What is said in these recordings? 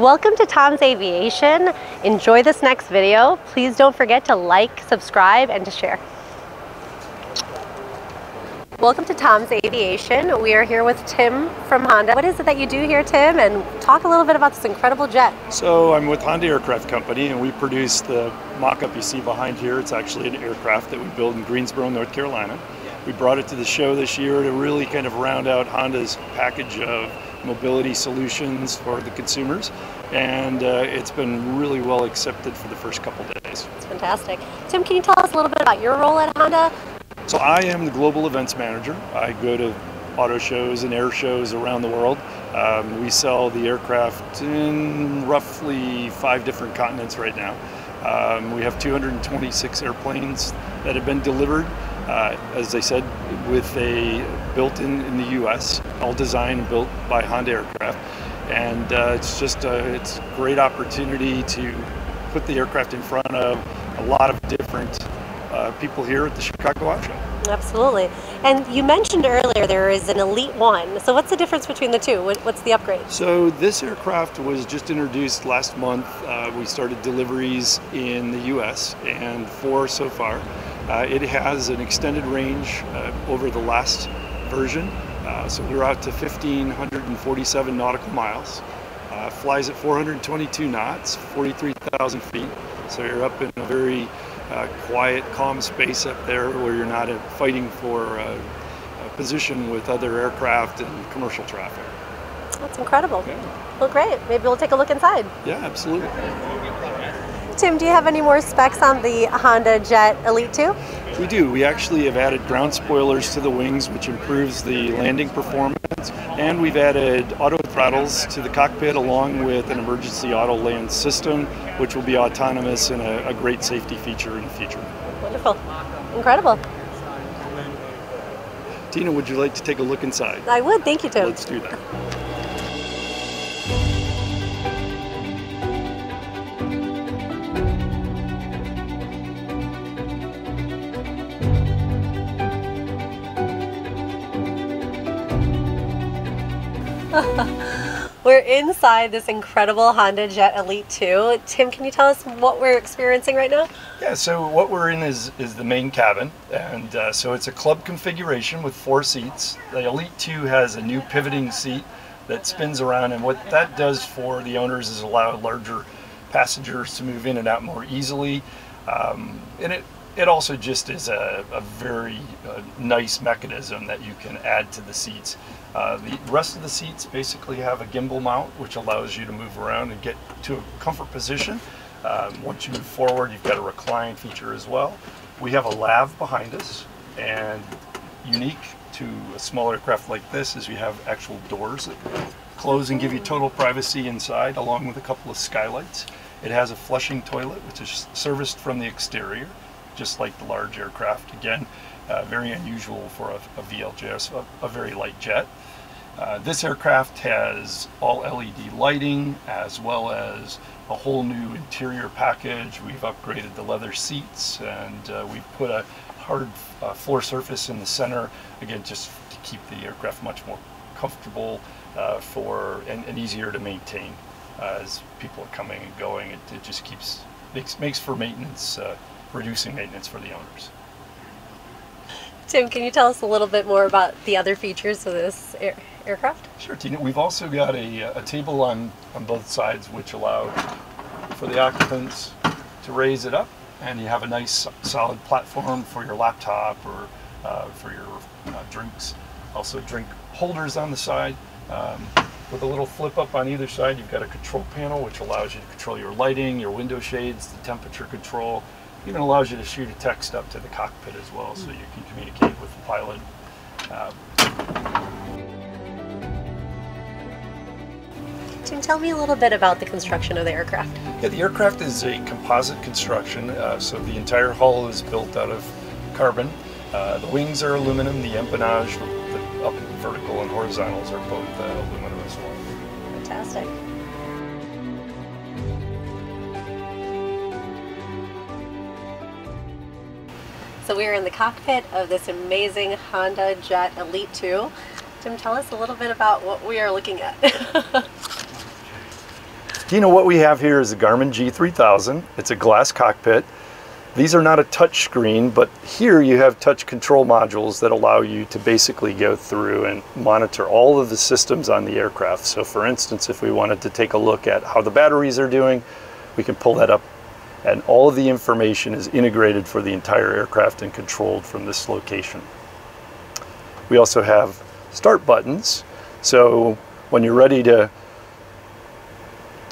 Welcome to Tom's Aviation. Enjoy this next video. Please don't forget to like, subscribe, and to share. Welcome to Tom's Aviation. We are here with Tim from Honda. What is it that you do here, Tim? And talk a little bit about this incredible jet. So I'm with Honda Aircraft Company and we produce the mock-up you see behind here. It's actually an aircraft that we build in Greensboro, North Carolina. We brought it to the show this year to really kind of round out Honda's package of mobility solutions for the consumers and uh, it's been really well accepted for the first couple days. It's fantastic. Tim, can you tell us a little bit about your role at Honda? So I am the global events manager. I go to auto shows and air shows around the world. Um, we sell the aircraft in roughly five different continents right now. Um, we have 226 airplanes that have been delivered, uh, as I said, with a built in in the U.S., all designed and built by Honda Aircraft. And uh, it's just a, it's a great opportunity to put the aircraft in front of a lot of different uh, people here at the Chicago Auto Show. Absolutely. And you mentioned earlier there is an Elite One. So what's the difference between the two? What's the upgrade? So this aircraft was just introduced last month. Uh, we started deliveries in the U.S. and four so far. Uh, it has an extended range uh, over the last version. Uh, so we're out to 1,547 nautical miles. Uh, flies at 422 knots, 43,000 feet. So you're up in a very uh, quiet, calm space up there where you're not uh, fighting for uh, a position with other aircraft and commercial traffic. That's incredible. Yeah. Well, great. Maybe we'll take a look inside. Yeah, absolutely. Tim, do you have any more specs on the Honda Jet Elite 2? We do. We actually have added ground spoilers to the wings, which improves the landing performance, and we've added auto throttles to the cockpit along with an emergency auto land system, which will be autonomous and a, a great safety feature in the future. Wonderful. Incredible. Tina, would you like to take a look inside? I would. Thank you, Tim. Let's do that. we're inside this incredible Honda Jet Elite 2. Tim, can you tell us what we're experiencing right now? Yeah, so what we're in is, is the main cabin. And uh, so it's a club configuration with four seats. The Elite 2 has a new pivoting seat that spins around. And what that does for the owners is allow larger passengers to move in and out more easily. Um, and it it also just is a, a very uh, nice mechanism that you can add to the seats. Uh, the rest of the seats basically have a gimbal mount which allows you to move around and get to a comfort position. Um, once you move forward you've got a recline feature as well. We have a lav behind us and unique to a small aircraft like this is we have actual doors that close and give you total privacy inside along with a couple of skylights. It has a flushing toilet which is serviced from the exterior just like the large aircraft. Again, uh, very unusual for a, a VLJ, a, a, very light jet. Uh, this aircraft has all LED lighting as well as a whole new interior package. We've upgraded the leather seats and uh, we've put a hard uh, floor surface in the center, again, just to keep the aircraft much more comfortable uh, for and, and, easier to maintain uh, as people are coming and going. It, it just keeps makes, makes for maintenance reducing maintenance for the owners. Tim, can you tell us a little bit more about the other features of this air aircraft? Sure, Tina. We've also got a, a table on, on both sides which allow for the occupants to raise it up and you have a nice solid platform for your laptop or uh, for your uh, drinks. Also drink holders on the side. Um, with a little flip up on either side, you've got a control panel which allows you to control your lighting, your window shades, the temperature control, even allows you to shoot a text up to the cockpit as well, so you can communicate with the pilot. Uh, Tim, tell me a little bit about the construction of the aircraft. Yeah, the aircraft is a composite construction, uh, so the entire hull is built out of carbon. Uh, the wings are aluminum, the empennage, the up vertical and horizontals are both uh, aluminum as well. Fantastic. So we are in the cockpit of this amazing Honda Jet Elite 2. Tim, tell us a little bit about what we are looking at. You know what we have here is a Garmin G3000. It's a glass cockpit. These are not a touch screen, but here you have touch control modules that allow you to basically go through and monitor all of the systems on the aircraft. So for instance, if we wanted to take a look at how the batteries are doing, we can pull that up and all of the information is integrated for the entire aircraft and controlled from this location. We also have start buttons. So when you're ready to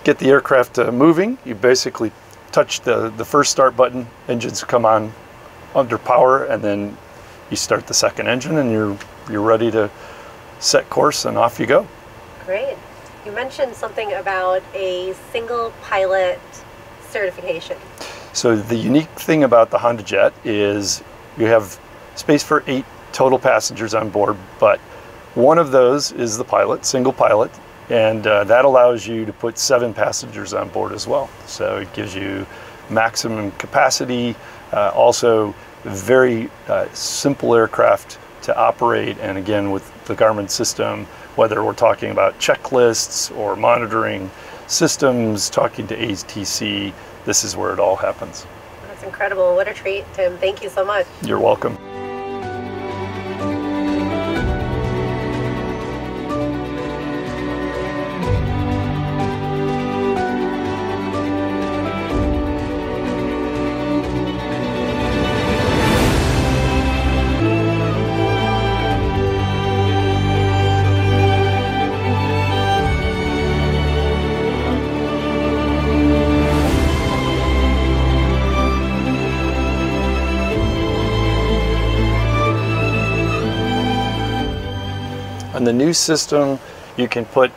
get the aircraft uh, moving, you basically touch the, the first start button, engines come on under power, and then you start the second engine and you're, you're ready to set course and off you go. Great. You mentioned something about a single pilot certification. So the unique thing about the Honda Jet is you have space for eight total passengers on board, but one of those is the pilot, single pilot, and uh, that allows you to put seven passengers on board as well. So it gives you maximum capacity, uh, also very uh, simple aircraft to operate, and again with the Garmin system, whether we're talking about checklists or monitoring systems, talking to ATC, this is where it all happens. That's incredible. What a treat, Tim. Thank you so much. You're welcome. The new system, you can put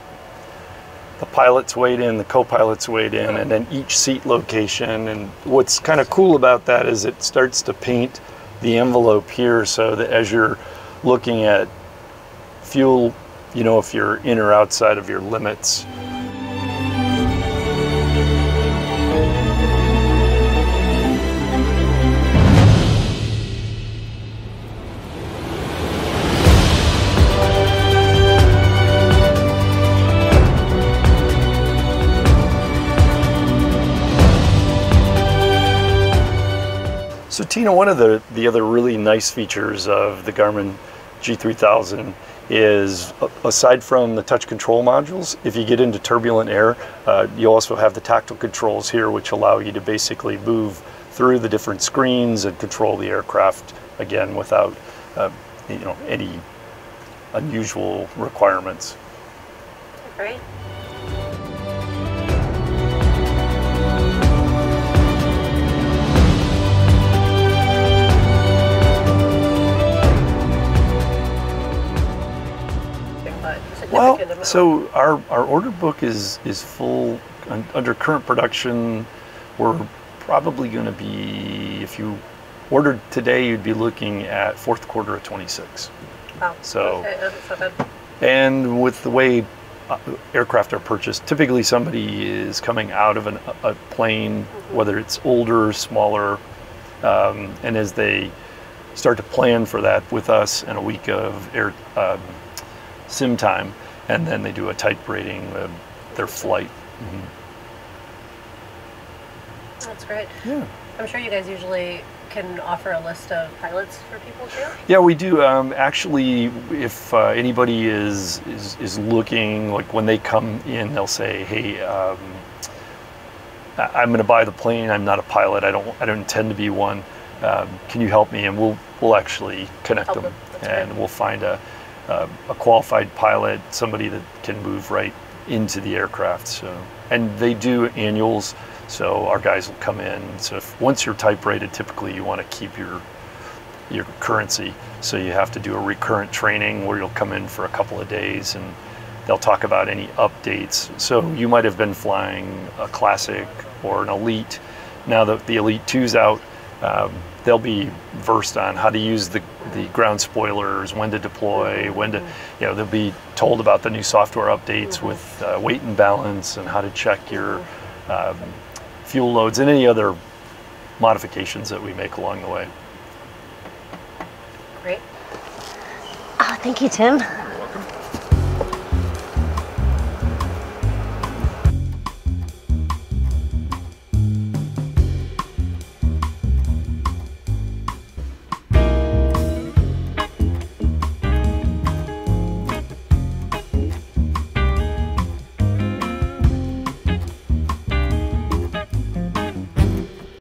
the pilot's weight in, the co-pilot's weight in, and then each seat location. And what's kind of cool about that is it starts to paint the envelope here so that as you're looking at fuel, you know if you're in or outside of your limits. So Tina, one of the, the other really nice features of the Garmin G3000 is aside from the touch control modules, if you get into turbulent air, uh, you also have the tactile controls here which allow you to basically move through the different screens and control the aircraft again without uh, you know any unusual requirements. Great. So our, our order book is is full under current production. We're probably going to be if you ordered today, you'd be looking at fourth quarter of 26. Wow. So, okay, and with the way uh, aircraft are purchased, typically somebody is coming out of an, a plane, mm-hmm. whether it's older, smaller, um, and as they start to plan for that with us and a week of air um, sim time, and then they do a type rating of their flight. Mm-hmm. That's great. Yeah. I'm sure you guys usually can offer a list of pilots for people too. Yeah, we do. Um, actually, if uh, anybody is, is is looking, like when they come in, they'll say, "Hey, um, I'm going to buy the plane. I'm not a pilot. I don't I don't intend to be one. Um, can you help me?" And we'll we'll actually connect them, them. and great. we'll find a uh, a qualified pilot, somebody that can move right into the aircraft. So, and they do annuals, so our guys will come in. So, if, once you're type rated, typically you want to keep your your currency. So you have to do a recurrent training where you'll come in for a couple of days and they'll talk about any updates. So you might have been flying a classic or an elite. Now that the elite two's out, um, they'll be versed on how to use the, the ground spoilers, when to deploy, when to, you know, they'll be told about the new software updates with uh, weight and balance and how to check your um, fuel loads and any other modifications that we make along the way. Great. Oh, thank you, Tim.